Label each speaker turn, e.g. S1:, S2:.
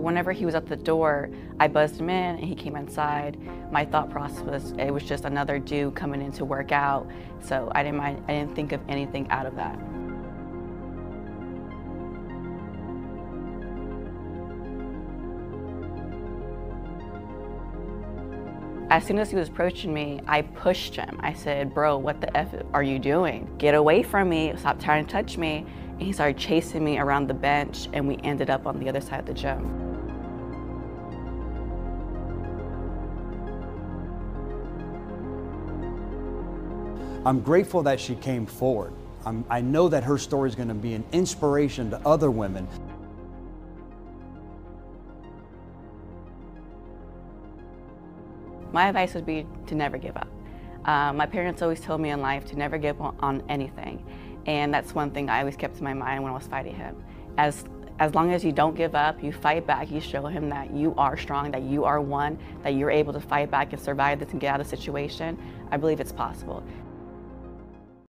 S1: whenever he was at the door, I buzzed him in and he came inside. My thought process was it was just another dude coming in to work out. So I didn't mind, I didn't think of anything out of that. As soon as he was approaching me, I pushed him. I said, bro, what the F are you doing? Get away from me, stop trying to touch me. And he started chasing me around the bench and we ended up on the other side of the gym.
S2: I'm grateful that she came forward. I'm, i know that her story is going to be an inspiration to other women.
S1: My advice would be to never give up. Uh, my parents always told me in life to never give up on anything. And that's one thing I always kept in my mind when I was fighting him. As, as long as you don't give up, you fight back, you show him that you are strong, that you are one, that you're able to fight back and survive this and get out of the situation, I believe it's possible.